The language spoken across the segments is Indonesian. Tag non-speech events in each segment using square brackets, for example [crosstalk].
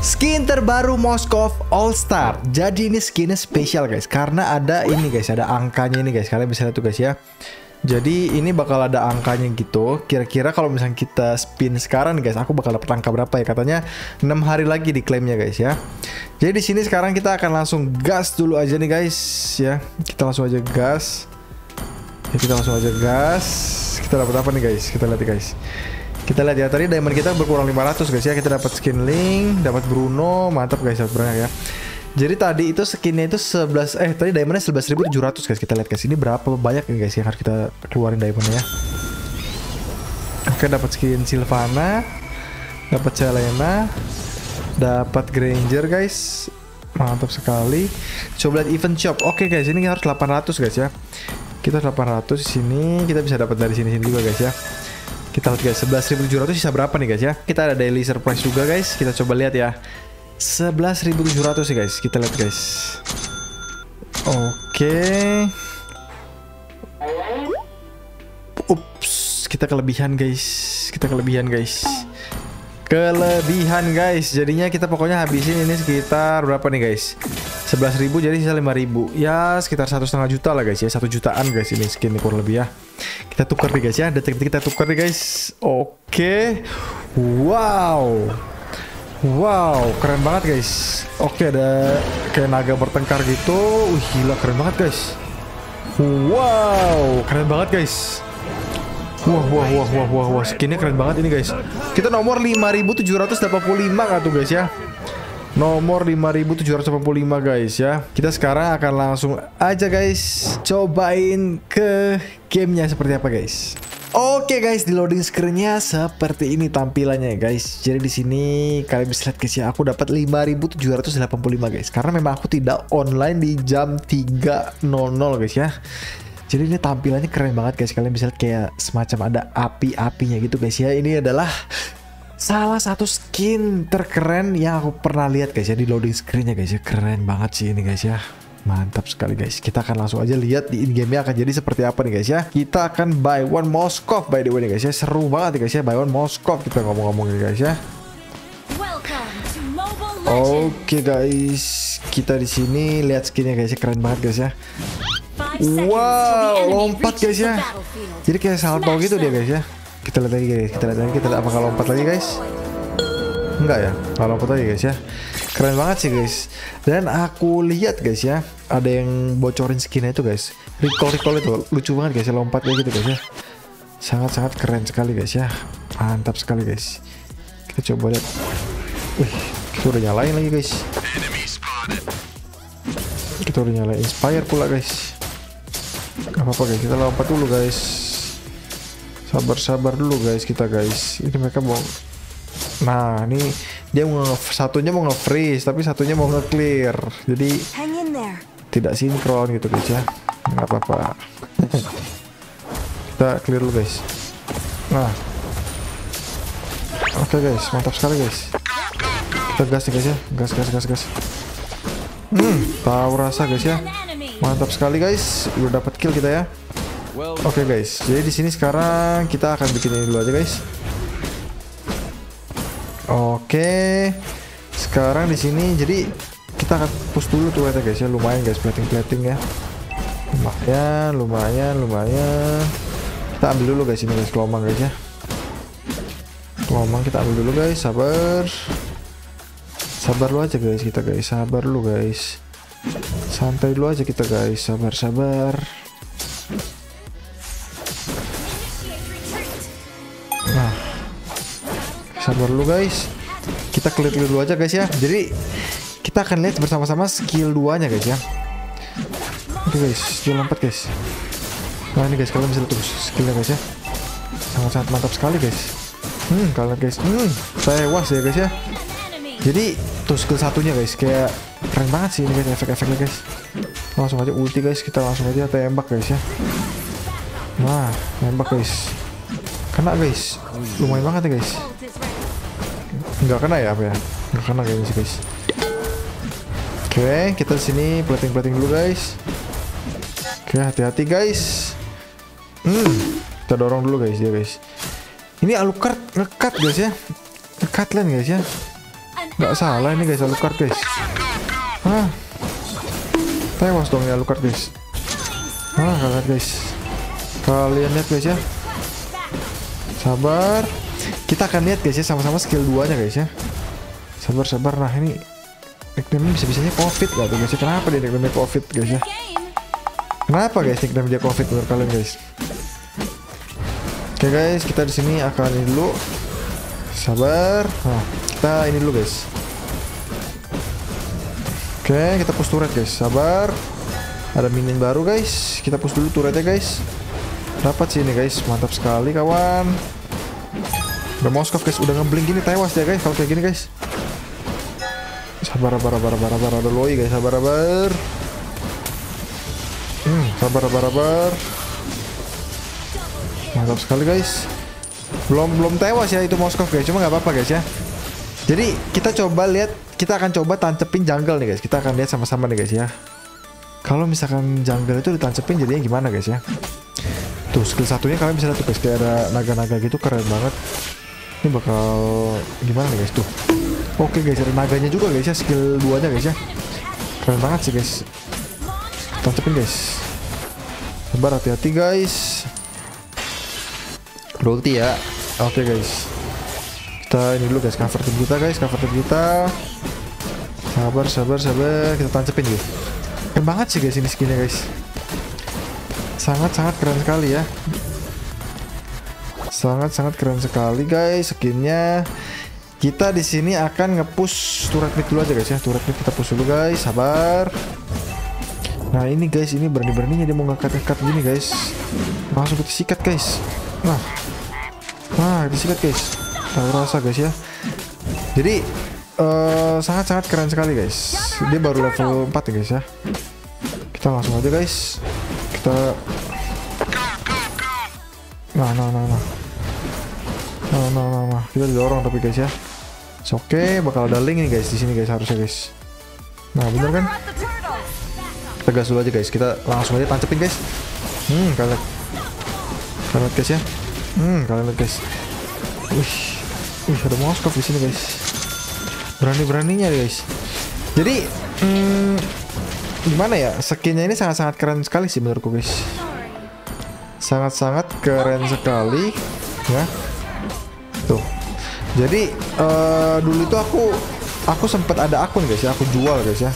Skin terbaru Moskov All Star. Jadi ini skinnya spesial guys, karena ada ini guys, ada angkanya ini guys. Kalian bisa lihat tuh guys ya. Jadi ini bakal ada angkanya gitu. Kira-kira kalau misalnya kita spin sekarang guys, aku bakal dapat angka berapa ya? Katanya 6 hari lagi diklaimnya guys ya. Jadi di sini sekarang kita akan langsung gas dulu aja nih guys ya. Kita langsung aja gas. Ya, kita langsung aja gas. Kita dapat apa nih guys? Kita lihat guys. Kita lihat ya tadi diamond kita berkurang 500 guys ya. Kita dapat skin link, dapat Bruno, mantap guys dapat banyak ya. Jadi tadi itu skinnya itu 11 eh tadi diamondnya 11.700 guys. Kita lihat guys ini berapa banyak nih guys yang harus kita keluarin diamondnya ya. Oke dapat skin Sylvana, dapat Selena, dapat Granger guys. Mantap sekali. Coba lihat event shop. Oke guys, ini harus 800 guys ya. Kita 800 di sini, kita bisa dapat dari sini sini juga guys ya. Kita lihat guys, 11.700 sisa berapa nih guys ya? Kita ada daily surprise juga guys. Kita coba lihat ya. 11.700 sih guys. Kita lihat guys. Oke. Ups, kita kelebihan guys. Kita kelebihan guys. Kelebihan guys. Jadinya kita pokoknya habisin ini sekitar berapa nih guys? 11.000 jadi sisa 5.000 ya sekitar satu setengah juta lah guys ya satu jutaan guys ini skin kurang lebih ya kita tukar nih guys ya. Detik-detik kita tukar nih guys. Oke. Wow. Wow keren banget guys. Oke ada kayak naga bertengkar gitu. Wih gila keren banget guys. Wow keren banget guys. Wah, wah, wah, wah, wah, wah, skinnya keren banget ini guys. Kita nomor 5785 nggak tuh guys ya? Nomor 5785 guys ya. Kita sekarang akan langsung aja guys Cobain ke gamenya seperti apa guys? Oke guys di loading screennya seperti ini tampilannya guys. Jadi di sini kalian bisa lihat guys ya Aku dapat 5785 guys. Karena memang aku tidak online di jam 3.00 guys ya. Jadi ini tampilannya keren banget guys. Kalian bisa lihat kayak semacam ada api-apinya gitu guys ya. Ini adalah salah satu skin terkeren yang aku pernah lihat guys ya di loading screennya guys ya. Keren banget sih ini guys ya mantap sekali guys. Kita akan langsung aja lihat di in game nya akan jadi seperti apa nih guys ya. Kita akan buy one Moskov by the way nih guys ya. Seru banget nih guys ya. Buy one Moskov kita ngomong-ngomong nih guys ya. Oke okay, guys. Kita di sini lihat skinnya guys ya. Keren banget guys ya. Wow lompat guys ya. Jadi kayak salto gitu dia guys ya. Kita lihat lagi guys. Kita lihat lagi kita lihat apakah lompat lagi guys enggak ya? Kalau lompat lagi guys ya. Keren banget sih guys. Dan aku lihat guys ya ada yang bocorin skinnya itu guys. Recall recall itu lucu banget guys ya lompatnya gitu guys ya. Sangat sangat keren sekali guys ya. Mantap sekali guys. Kita coba lihat. Wih kita udah nyalain lagi guys. Kita udah nyalain inspire pula guys. Apa-apa guys kita lompat dulu guys. Sabar-sabar dulu guys kita guys. Ini mereka mau nah ini dia mau satunya mau nge-freeze tapi satunya mau nge-clear. Jadi tidak sinkron gitu guys ya. Nggak apa-apa. Kita clear dulu guys. Nah. Oke okay, guys mantap sekali guys. Kita gas nih guys ya. Gas gas gas gas. Hmm tahu rasa guys ya. Mantap sekali guys. Udah dapat kill kita ya. Oke okay guys, jadi di sini sekarang kita akan bikin ini dulu aja guys. Oke, sekarang di sini jadi kita akan push dulu tuh ya guys ya, lumayan guys plating plating ya. Lumayan, lumayan, lumayan. Kita ambil dulu guys ini guys kelomang guys ya. Kelomang kita ambil dulu guys, sabar. Sabar lu aja guys kita guys, sabar lu guys. Santai dulu aja kita guys, sabar sabar. dulu guys. Kita clear dulu aja guys ya. Jadi kita akan lihat bersama-sama skill 2 nya guys ya. Oke guys skill lompat guys. Nah ini guys kalian bisa lihat tuh skillnya guys ya. Sangat-sangat mantap sekali guys. Hmm kalian guys hmm saya was ya guys ya. Jadi tuh skill satunya guys kayak keren banget sih ini guys efek-efeknya guys. Langsung aja ulti guys. Kita langsung aja tembak guys ya. Nah tembak guys. Kena guys. Lumayan banget ya guys nggak kena ya apa ya nggak kena kayaknya sih guys oke kita sini plating plating dulu guys oke hati-hati guys hmm kita dorong dulu guys ya guys ini Alucard ngekat guys ya ngekat land guys ya Nggak salah ini guys Alucard guys. Hah? Tewas dong ya Alucard guys. Hah kalian guys. Kalian lihat guys ya. Sabar. Kita akan lihat guys ya sama-sama skill 2 nya guys ya. Sabar sabar. Nah ini nickname bisa-bisanya covid gak tuh guys ya. Kenapa dia nickname covid guys ya? Kenapa guys nickname dia covid menurut kalian guys? Oke guys, kita di sini akan ini dulu. Sabar. Nah, kita ini dulu guys. Oke, kita push turret guys. Sabar. Ada minion baru guys. Kita push dulu turretnya guys. Dapat sih ini guys. Mantap sekali kawan. Udah guys. Udah ngeblink gini tewas ya guys. Kalau kayak gini guys. Sabar, sabar, sabar, sabar, sabar. Ada loi guys. Sabar, sabar. Hmm, sabar, sabar, sabar. Mantap sekali guys. Belum belum tewas ya itu Moskov guys. Cuma nggak apa-apa guys ya. Jadi kita coba lihat, kita akan coba tancepin jungle nih guys. Kita akan lihat sama-sama nih guys ya. Kalau misalkan jungle itu ditancepin jadinya gimana guys ya? Tuh skill satunya kalian bisa lihat tuh guys kayak ada naga-naga gitu keren banget. Ini bakal gimana nih guys tuh? Oke guys ada naganya juga guys ya skill 2 nya guys ya. Keren banget sih guys. Tancepin guys. Sabar hati-hati guys. Ulti ya. Oke guys kita ini dulu guys cover tim kita guys cover tim kita sabar sabar sabar kita tancepin dulu keren banget sih guys ini skinnya guys sangat sangat keren sekali ya sangat sangat keren sekali guys skinnya. Kita di sini akan ngepush turret mid dulu aja guys ya. Turret mid kita push dulu guys. Sabar. Nah ini guys ini berani beraninya dia mau ngangkat-ngangkat gini guys. Langsung kita sikat guys. Nah. Nah kita sikat guys. Tahu rasa guys ya. Jadi sangat-sangat uh, keren sekali guys. Dia baru level 4 ya guys ya. Kita langsung aja guys. Kita nah nah nah nah nah nah nah, nah. kita dorong tapi guys ya oke okay, bakal ada link nih guys di sini guys harusnya guys nah bener kan kita gas dulu aja guys kita langsung aja tancepin guys hmm kalian kalian lihat guys ya hmm kalian lihat guys Wih, Wih, ada Moskov di sini, guys. Berani-beraninya, guys. Jadi, hmm, gimana ya? Skinnya ini sangat-sangat keren sekali sih menurutku, guys. Sangat-sangat keren sekali, ya. Tuh. Jadi, uh, dulu itu aku aku sempat ada akun, guys ya. Aku jual, guys ya.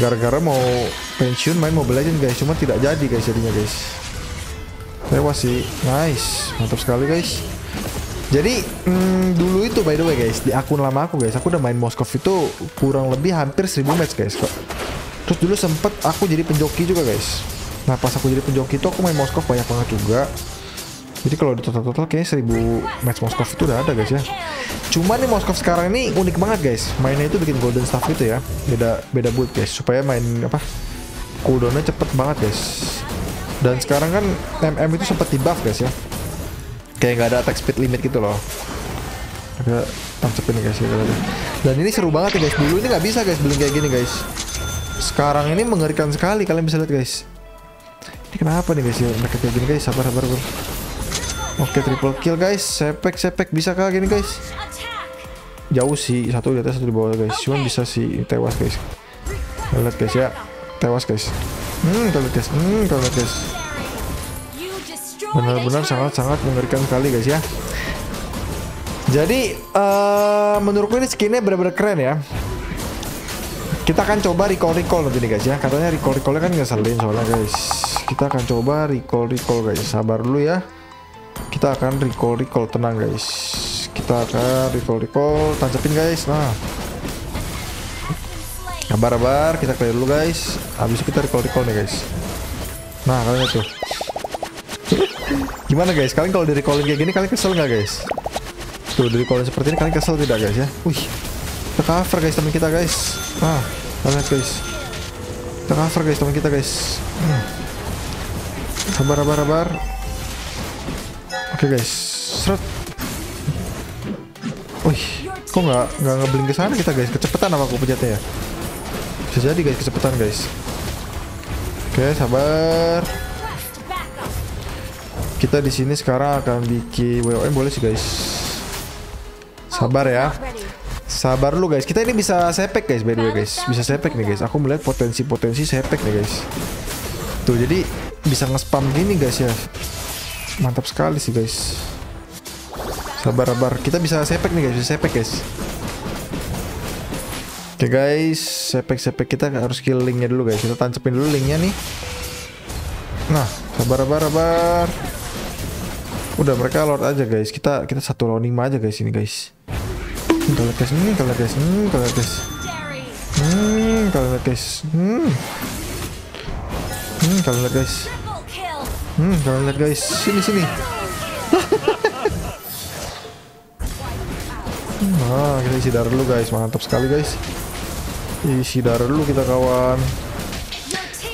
Gara-gara mau pensiun main Mobile Legends, guys. Cuma tidak jadi, guys, jadinya, guys. Tewas sih. Nice. Mantap sekali, guys. Jadi hmm, dulu itu by the way guys di akun lama aku guys aku udah main Moskov itu kurang lebih hampir 1000 match guys kok. Terus dulu sempet aku jadi penjoki juga guys. Nah pas aku jadi penjoki itu aku main Moskov banyak banget juga. Jadi kalau di total-total kayaknya 1000 match Moskov itu udah ada guys ya. Cuman nih Moskov sekarang ini unik banget guys. Mainnya itu bikin golden staff itu ya. Beda beda build guys. Supaya main apa cooldownnya cepet banget guys. Dan sekarang kan MM itu sempat di buff guys ya. Kayak nggak ada attack speed limit gitu loh. Agak tancapin guys ya dan ini seru banget ya guys. Dulu ini nggak bisa guys beli kayak gini guys. Sekarang ini mengerikan sekali kalian bisa lihat guys. Ini kenapa nih guys ya mereka kayak gini guys? Sabar sabar bro oke triple kill guys. Sepek sepek. Bisa kah gini guys? Jauh sih. Satu di atas satu di bawah guys. Cuma bisa sih tewas guys. Lihat guys ya. Tewas guys. Hmm lihat guys. Hmm lihat guys. Benar-benar sangat-sangat mengerikan sekali guys ya. Jadi uh, menurutku ini skinnya benar-benar keren ya. Kita akan coba recall recall nanti nih guys ya. Katanya recall recallnya kan ngeselin soalnya guys. Kita akan coba recall recall guys. Sabar dulu ya kita akan recall recall tenang guys kita akan recall recall tancapin guys nah kabar-kabar kita clear dulu guys habis kita recall recall nih guys nah kalian tuh [laughs] Gimana guys? Kalian kalau dari calling kayak gini kalian kesel nggak guys? Tuh dari calling seperti ini kalian kesel tidak guys ya? Wih, kita cover guys teman kita guys. Ah, kalian lihat guys. Kita cover guys teman kita guys. Hmm. Oke guys, seret. Wih, kok nggak nggak ngebling ke sana kita guys? Kecepatan apa aku pencetnya ya? Bisa jadi guys kecepatan guys. Oke, sabar kita di sini sekarang akan bikin WOM boleh sih guys sabar ya Sabar lu guys. Kita ini bisa sepek guys by the way guys. Bisa sepek nih guys. Aku melihat potensi-potensi sepek nih guys. Tuh jadi bisa nge-spam gini guys ya. Mantap sekali sih guys. Sabar sabar. Kita bisa sepek nih guys. Bisa sepek guys. Oke guys, sepek-sepek kita harus kill linknya dulu guys. Kita tancepin dulu linknya nih. Nah, sabar sabar sabar. Udah mereka lord aja guys. Kita kita satu lawan lima aja guys ini guys. Kalau guys, hmm, kalau guys, hmm, kalau guys, hmm, kalau guys, hmm, hmm, kalau guys, hmm, kalau guys, sini sini. [laughs] Nah, kita isi darah dulu guys, mantap sekali guys. Isi darah dulu kita kawan.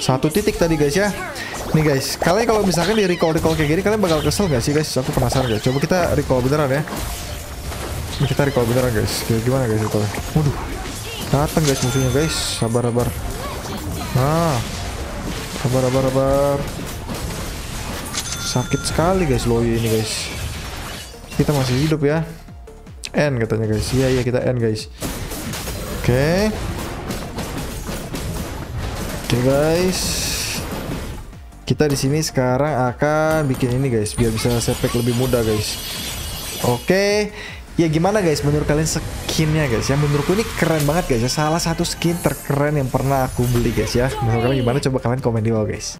Satu titik tadi guys ya. Nih guys, kalian kalau misalkan di recall recall kayak gini kalian bakal kesel gak sih guys? Aku penasaran guys. Coba kita recall beneran ya. Ini kita recall beneran guys. Kayak gimana guys itu? Waduh, datang guys musuhnya guys. Sabar sabar. Nah, sabar sabar sabar. Sakit sekali guys Loyi ini guys. Kita masih hidup ya. N katanya guys. Iya iya kita N guys. Oke. Okay. Oke okay, guys. Kita di sini sekarang akan bikin ini guys biar bisa sepek lebih mudah guys. Oke. Okay. Ya gimana guys menurut kalian skinnya guys ya menurutku ini keren banget guys ya salah satu skin terkeren yang pernah aku beli guys ya menurut kalian gimana coba kalian komen di bawah guys